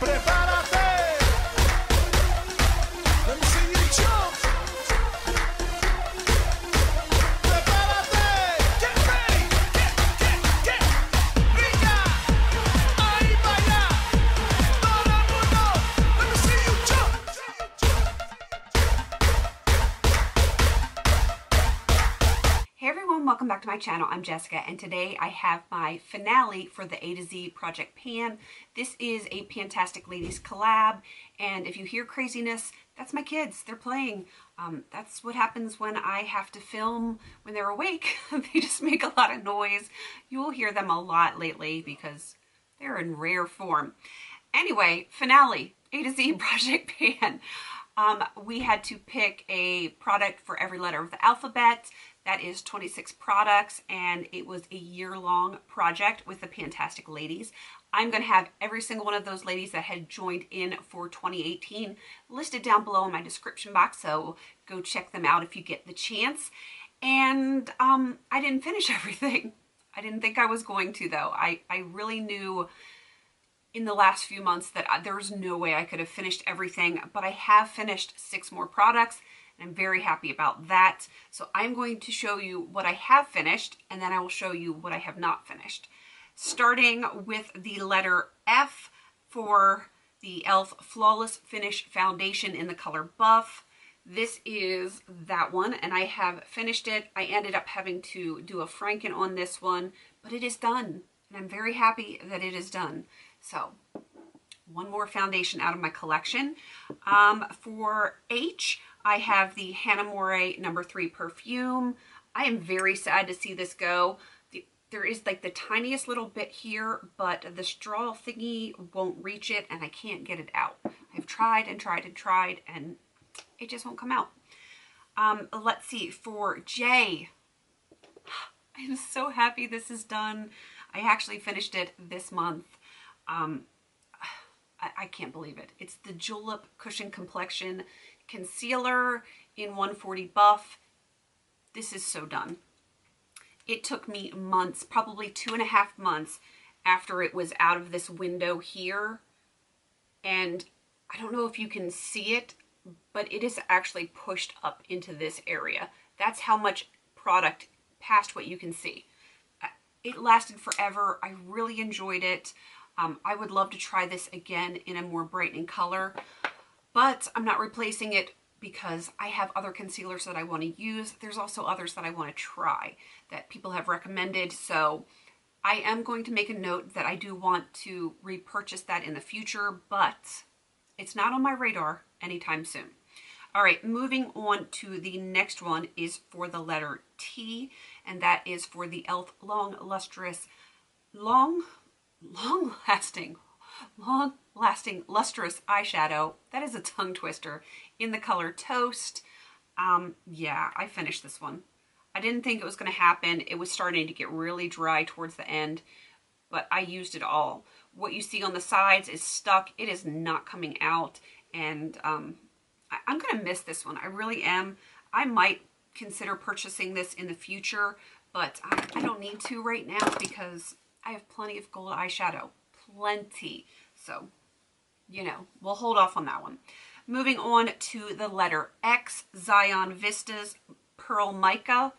Prepárate. Welcome back to my channel. I'm Jessica and today I have my finale for the A to Z Project Pan. This is a Pantastic Ladies collab and if you hear craziness, that's my kids. They're playing. Um, that's what happens when I have to film when they're awake. they just make a lot of noise. You will hear them a lot lately because they're in rare form. Anyway, finale, A to Z Project Pan. Um, we had to pick a product for every letter of the alphabet. That is 26 products, and it was a year-long project with the Pantastic Ladies. I'm going to have every single one of those ladies that had joined in for 2018 listed down below in my description box, so go check them out if you get the chance. And um, I didn't finish everything. I didn't think I was going to, though. I, I really knew in the last few months that I, there was no way I could have finished everything, but I have finished six more products I'm very happy about that. So I'm going to show you what I have finished and then I will show you what I have not finished. Starting with the letter F for the e.l.f. Flawless Finish Foundation in the color Buff. This is that one and I have finished it. I ended up having to do a Franken on this one, but it is done and I'm very happy that it is done. So one more foundation out of my collection. Um, for H, I have the Hanae Mori number three perfume. I am very sad to see this go. The, there is like the tiniest little bit here, but the straw thingy won't reach it and I can't get it out. I've tried and tried and tried and it just won't come out. Um, let's see, for Jay, I'm so happy this is done. I actually finished it this month. Um, I, I can't believe it. It's the Julep Cushion Complexion Concealer in 140 Buff. This is so done. It took me months, probably two and a half months after it was out of this window here. And I don't know if you can see it, but it is actually pushed up into this area. That's how much product past what you can see. Uh, It lasted forever. I really enjoyed it. Um, I would love to try this again in a more brightening color, but I'm not replacing it because I have other concealers that I want to use. There's also others that I want to try that people have recommended. So I am going to make a note that I do want to repurchase that in the future, but it's not on my radar anytime soon. All right, moving on to the next one is for the letter T, and that is for the e.l.f. Long Lustrous, Long, Long Lasting, Long Lasting Lustrous Eyeshadow. That is a tongue twister in the color Toast. Um, yeah, I finished this one. I didn't think it was going to happen. It was starting to get really dry towards the end, but I used it all. What you see on the sides is stuck. It is not coming out, and um, I, I'm going to miss this one. I really am. I might consider purchasing this in the future, but I, I don't need to right now because I have plenty of gold eyeshadow. Plenty. So, you know, we'll hold off on that one. Moving on to the letter X, Xion Vistas Pearl Mica.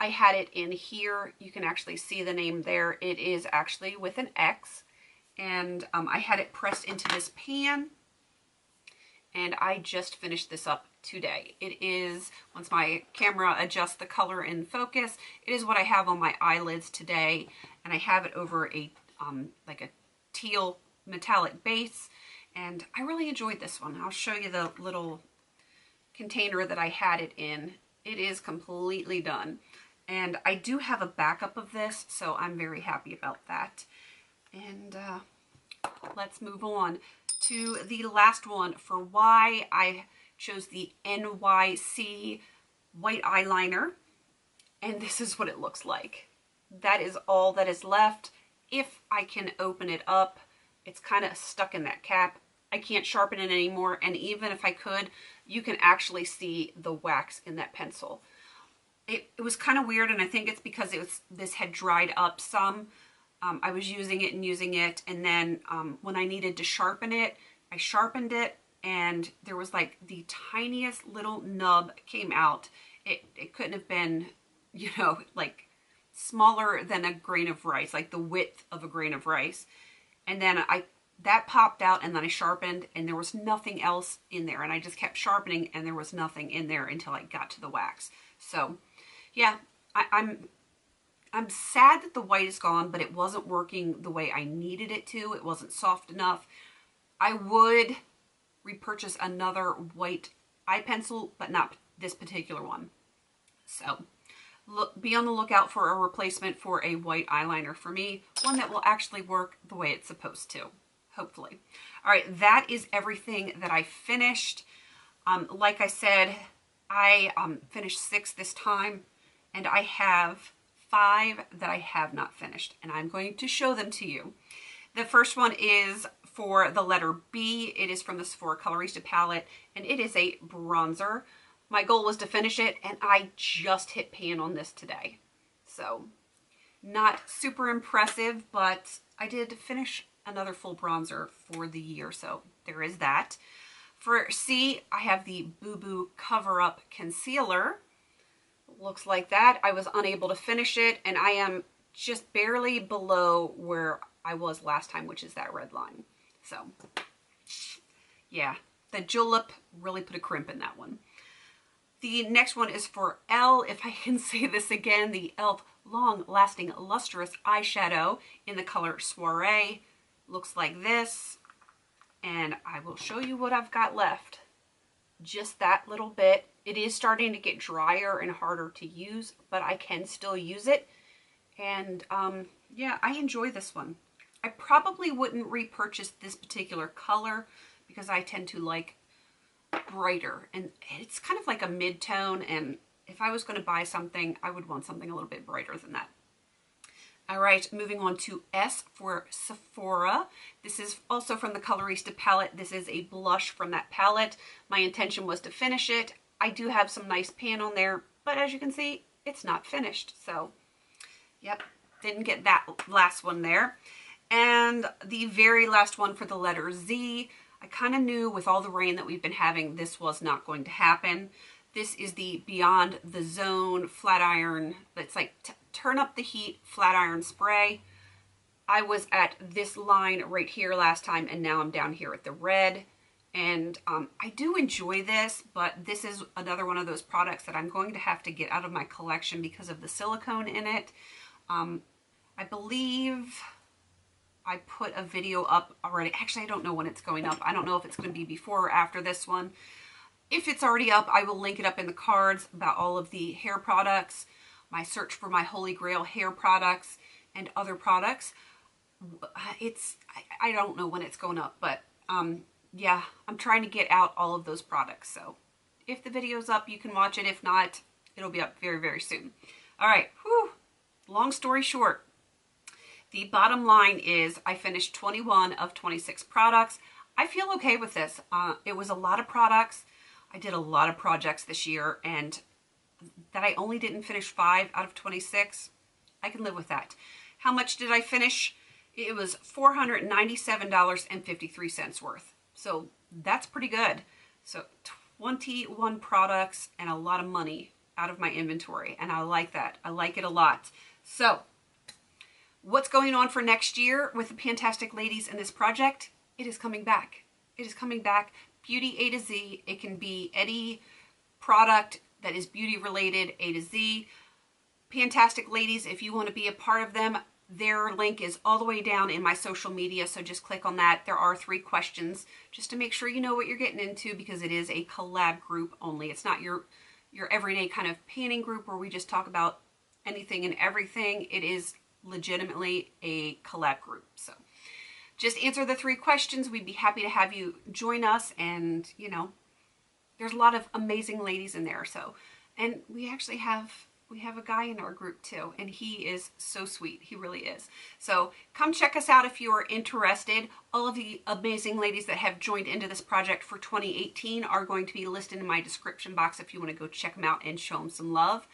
I had it in here. You can actually see the name there. It is actually with an X. And um, I had it pressed into this pan and I just finished this up today. It is, once my camera adjusts the color in focus, it is what I have on my eyelids today, and I have it over a, um, like a teal metallic base, and I really enjoyed this one. I'll show you the little container that I had it in. It is completely done, and I do have a backup of this, so I'm very happy about that. And uh, let's move on to the last one for why I chose the NYC white eyeliner. And this is what it looks like. That is all that is left. If I can open it up, it's kind of stuck in that cap. I can't sharpen it anymore. And even if I could, you can actually see the wax in that pencil. It, it was kind of weird. And I think it's because it was this had dried up some um, I was using it and using it. And then um, when I needed to sharpen it, I sharpened it and there was like the tiniest little nub came out. It, it couldn't have been, you know, like smaller than a grain of rice, like the width of a grain of rice. And then I that popped out and then I sharpened and there was nothing else in there. And I just kept sharpening and there was nothing in there until I got to the wax. So yeah, I, I'm I'm sad that the white is gone, but it wasn't working the way I needed it to. It wasn't soft enough. I would repurchase another white eye pencil, but not this particular one. So look, be on the lookout for a replacement for a white eyeliner for me, one that will actually work the way it's supposed to, hopefully. All right, that is everything that I finished. Um, like I said, I um, finished six this time, and I have five that I have not finished, and I'm going to show them to you. The first one is for the letter B. It is from the Sephora Colorista palette, and it is a bronzer. My goal was to finish it, and I just hit pan on this today. So, not super impressive, but I did finish another full bronzer for the year, so there is that. For C, I have the Boo Boo Cover Up Concealer looks like that. I was unable to finish it and I am just barely below where I was last time, which is that red line. So yeah, the julep really put a crimp in that one. The next one is for L, if I can say this again, the e.l.f. Long Lasting Lustrous Eyeshadow in the color Soiree. Looks like this. And I will show you what I've got left. Just that little bit. It is starting to get drier and harder to use, but I can still use it. And um, yeah, I enjoy this one. I probably wouldn't repurchase this particular color because I tend to like brighter. And it's kind of like a mid-tone, and if I was going to buy something, I would want something a little bit brighter than that. All right, moving on to S for Sephora. This is also from the Colorista palette. This is a blush from that palette. My intention was to finish it. I do have some nice pan on there, but as you can see, it's not finished. So, yep, didn't get that last one there. And the very last one for the letter Z, I kind of knew with all the rain that we've been having, this was not going to happen. This is the Beyond the Zone flat iron. It's like turn up the heat flat iron spray. I was at this line right here last time, and now I'm down here at the red. And um, I do enjoy this, but this is another one of those products that I'm going to have to get out of my collection because of the silicone in it. Um, I believe I put a video up already. Actually, I don't know when it's going up. I don't know if it's going to be before or after this one. If it's already up, I will link it up in the cards about all of the hair products, my search for my Holy Grail hair products, and other products. It's, I, don't know when it's going up, but um, yeah, I'm trying to get out all of those products. So if the video's up, you can watch it. If not, it'll be up very, very soon. All right, whew. long story short, the bottom line is I finished 21 of 26 products. I feel okay with this. Uh, it was a lot of products. I did a lot of projects this year and that I only didn't finish five out of 26, I can live with that. How much did I finish? It was $497.53 worth. So that's pretty good. So 21 products and a lot of money out of my inventory. And I like that. I like it a lot. So what's going on for next year with the Pantastic Ladies in this project? It is coming back. It is coming back. Beauty A to Z. It can be any product that is beauty related A to Z. Pantastic Ladies, if you want to be a part of them, their link is all the way down in my social media, so just click on that. There are three questions just to make sure you know what you're getting into because it is a collab group only. It's not your your everyday kind of panning group where we just talk about anything and everything. It is legitimately a collab group. So just answer the three questions. We'd be happy to have you join us and, you know, there's a lot of amazing ladies in there. So, and we actually have we have a guy in our group too, and he is so sweet. He really is. So come check us out if you are interested. All of the amazing ladies that have joined into this project for 2018 are going to be listed in my description box if you want to go check them out and show them some love.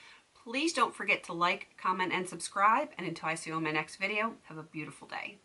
Please don't forget to like, comment, and subscribe. And until I see you on my next video, have a beautiful day.